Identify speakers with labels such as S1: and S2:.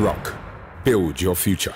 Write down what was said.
S1: rock. Build your future.